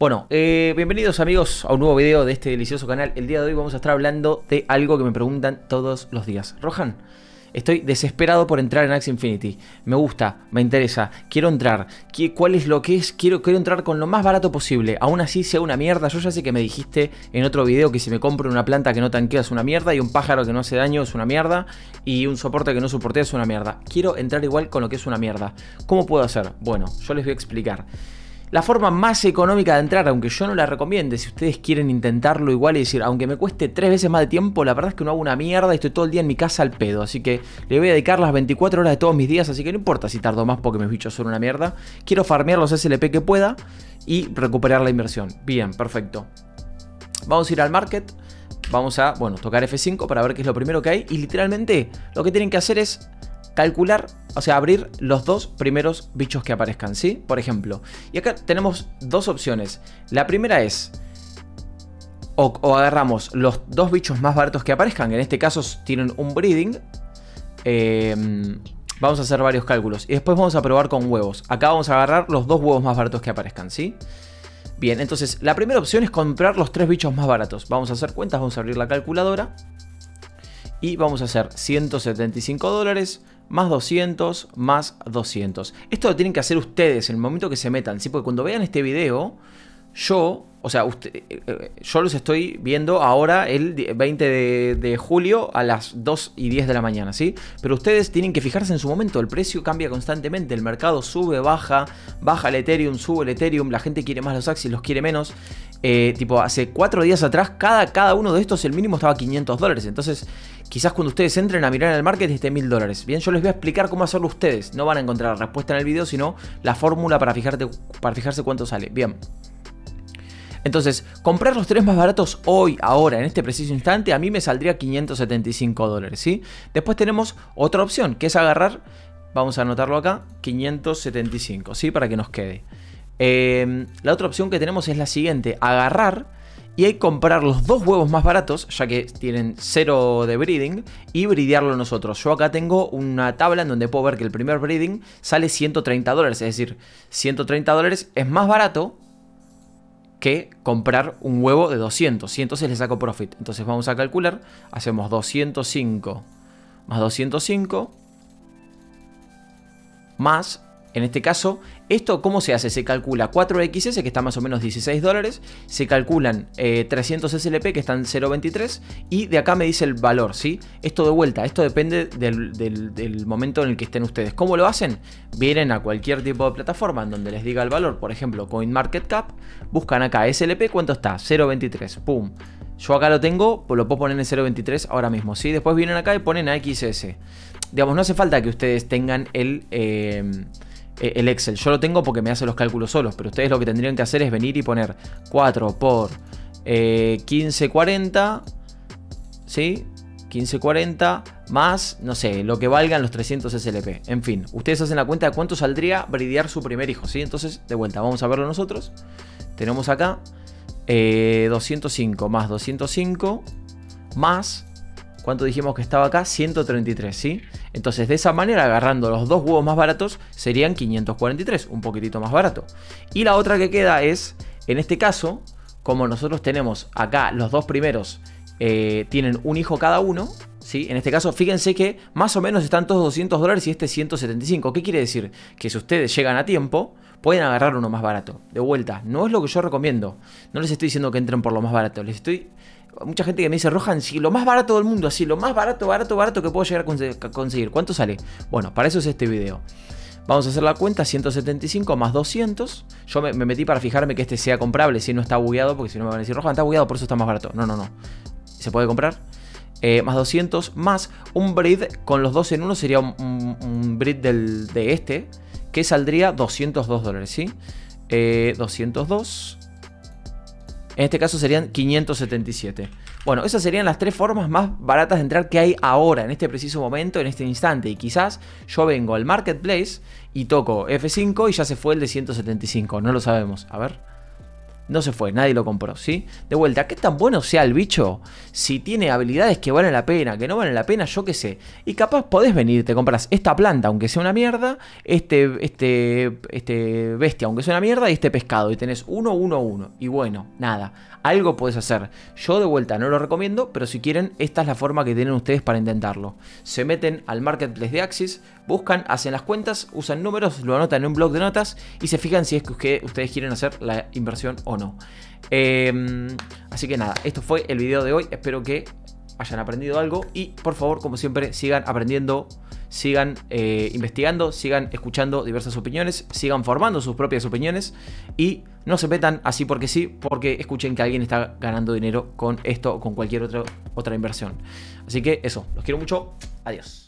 Bueno, eh, bienvenidos amigos a un nuevo video de este delicioso canal. El día de hoy vamos a estar hablando de algo que me preguntan todos los días. Rohan, estoy desesperado por entrar en Axie Infinity. Me gusta, me interesa, quiero entrar. ¿Cuál es lo que es? Quiero, quiero entrar con lo más barato posible. Aún así sea una mierda. Yo ya sé que me dijiste en otro video que si me compro una planta que no tanquea es una mierda y un pájaro que no hace daño es una mierda y un soporte que no soporte es una mierda. Quiero entrar igual con lo que es una mierda. ¿Cómo puedo hacer? Bueno, yo les voy a explicar. La forma más económica de entrar, aunque yo no la recomiende, si ustedes quieren intentarlo igual y decir, aunque me cueste tres veces más de tiempo, la verdad es que no hago una mierda y estoy todo el día en mi casa al pedo. Así que le voy a dedicar las 24 horas de todos mis días, así que no importa si tardo más porque mis bichos son una mierda. Quiero farmear los SLP que pueda y recuperar la inversión. Bien, perfecto. Vamos a ir al market. Vamos a, bueno, tocar F5 para ver qué es lo primero que hay. Y literalmente lo que tienen que hacer es calcular, o sea, abrir los dos primeros bichos que aparezcan, ¿sí? Por ejemplo. Y acá tenemos dos opciones. La primera es... O, agarramos los dos bichos más baratos que aparezcan, en este caso tienen un breeding. Em, vamos a hacer varios cálculos. Y después vamos a probar con huevos. Acá vamos a agarrar los dos huevos más baratos que aparezcan, ¿sí? Bien, entonces la primera opción es comprar los tres bichos más baratos. Vamos a hacer cuentas, vamos a abrir la calculadora. Y vamos a hacer 175 dólares más 200, más 200. Esto lo tienen que hacer ustedes en el momento que se metan, ¿sí? Porque cuando vean este video, yo, o sea, usted, eh, eh, yo los estoy viendo ahora el 20 de, julio a las 2 y 10 de la mañana, ¿sí? Pero ustedes tienen que fijarse en su momento, el precio cambia constantemente, el mercado sube, baja, baja el Ethereum, sube el Ethereum, la gente quiere más los Axis, los quiere menos. Eh, tipo, hace 4 días atrás, cada, cada uno de estos, el mínimo estaba a 500 dólares, entonces Quizás cuando ustedes entren a mirar en el market esté mil dólares. Bien, yo les voy a explicar cómo hacerlo ustedes. No van a encontrar la respuesta en el video, sino la fórmula para, para fijarse cuánto sale. Bien. Entonces, comprar los tres más baratos hoy, ahora, en este preciso instante, a mí me saldría 575 dólares, ¿sí? Después tenemos otra opción, que es agarrar, vamos a anotarlo acá, 575, ¿sí? Para que nos quede. Eh, la otra opción que tenemos es la siguiente, agarrar y hay comprar los dos huevos más baratos, ya que tienen cero de breeding, y bridearlo nosotros. Yo acá tengo una tabla en donde puedo ver que el primer breeding sale 130 dólares, es decir, 130 dólares es más barato que comprar un huevo de 200, y entonces le saco profit. Entonces vamos a calcular, hacemos 205 más 205 más en este caso, ¿esto cómo se hace? Se calcula 4XS, que está más o menos 16 dólares, se calculan 300 SLP, que están 0.23, y de acá me dice el valor, ¿sí? Esto de vuelta, esto depende del, momento en el que estén ustedes. ¿Cómo lo hacen? Vienen a cualquier tipo de plataforma en donde les diga el valor, por ejemplo, CoinMarketCap, buscan acá SLP, ¿cuánto está? 0.23, pum. Yo acá lo tengo, pues lo puedo poner en 0.23 ahora mismo, ¿sí? Después vienen acá y ponen a XS. Digamos, no hace falta que ustedes tengan el... Eh, eh, el Excel. Yo lo tengo porque me hace los cálculos solos, pero ustedes lo que tendrían que hacer es venir y poner 4 por 1540, eh, ¿sí? 1540 más, no sé, lo que valgan los 300 SLP. En fin, ustedes hacen la cuenta de cuánto saldría bridear su primer hijo, ¿sí? Entonces, de vuelta, vamos a verlo nosotros. Tenemos acá 205 eh, más 205 más ¿Cuánto dijimos que estaba acá? 133, ¿sí? Entonces, de esa manera, agarrando los dos huevos más baratos, serían 543, un poquitito más barato. Y la otra que queda es, en este caso, como nosotros tenemos acá los dos primeros eh, tienen un hijo cada uno, ¿sí? En este caso, fíjense que más o menos están todos 200 dólares y este 175. ¿Qué quiere decir? Que si ustedes llegan a tiempo, pueden agarrar uno más barato. De vuelta, no es lo que yo recomiendo. No les estoy diciendo que entren por lo más barato, les estoy mucha gente que me dice, Rohan, si lo más barato del mundo, así, lo más barato, barato, barato que puedo llegar a conseguir. ¿Cuánto sale? Bueno, para eso es este video. Vamos a hacer la cuenta, 175 más 200. Yo me, metí para fijarme que este sea comprable, si no está bugueado, porque si no me van a decir, Rohan, está bugueado, por eso está más barato. No, no, no. Se puede comprar. Eh, más 200, más un breed con los dos en uno sería un, un, breed del, de este, que saldría 202 dólares, ¿sí? 202 eh, en este caso serían 577. Bueno, esas serían las tres formas más baratas de entrar que hay ahora, en este preciso momento, en este instante. Y quizás yo vengo al marketplace y toco F5 y ya se fue el de 175. No lo sabemos. A ver. No se fue, nadie lo compró, ¿sí? De vuelta, ¿qué tan bueno sea el bicho? Si tiene habilidades que valen la pena, que no valen la pena, yo qué sé. Y capaz podés venir, te compras esta planta, aunque sea una mierda, este, este, este bestia, aunque sea una mierda, y este pescado, y tenés uno, uno, uno. Y bueno, nada, algo podés hacer. Yo de vuelta no lo recomiendo, pero si quieren, esta es la forma que tienen ustedes para intentarlo. Se meten al marketplace de Axis, buscan, hacen las cuentas, usan números, lo anotan en un blog de notas y se fijan si es que ustedes quieren hacer la inversión o no. Em, así que nada, esto fue el video de hoy. Espero que hayan aprendido algo y por favor, como siempre, sigan aprendiendo, sigan eh, investigando, sigan escuchando diversas opiniones, sigan formando sus propias opiniones y no se metan así porque sí, porque escuchen que alguien está ganando dinero con esto o con cualquier otra inversión. Así que eso, los quiero mucho, adiós.